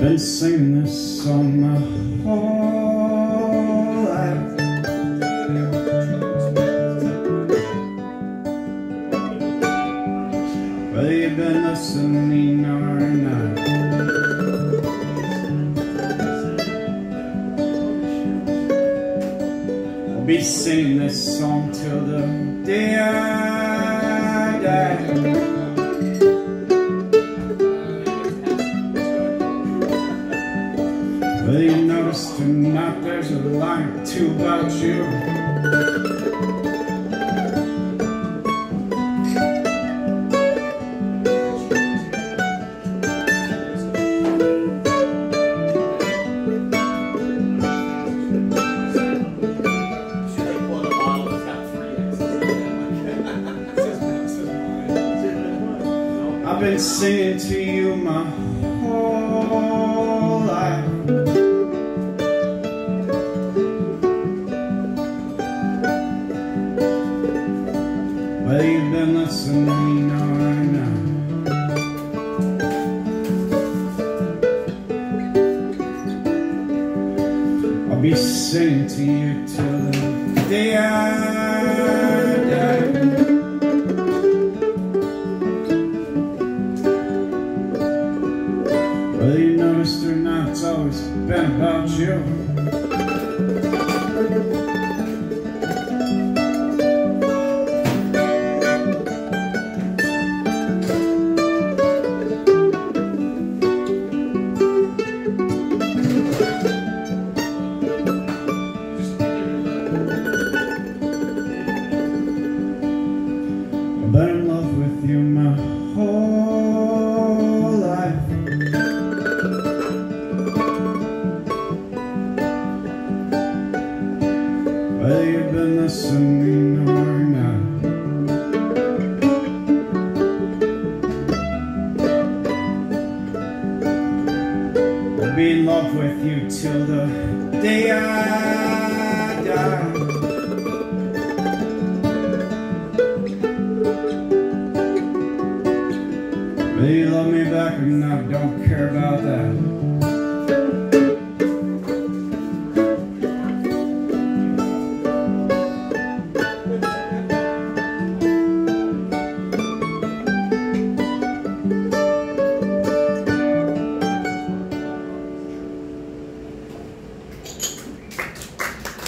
been singing this song my whole life. Whether you've been listening or not. I'll be singing this song till the day I Whether you noticed or not, there's a line or two about you. I've been singing to you my whole I'll be singing to you till the day I die. Whether you noticed or not, it's always been about you. Whether you've been listening or not. I'll be in love with you till the day I die. Whether you love me back or not, don't care about that.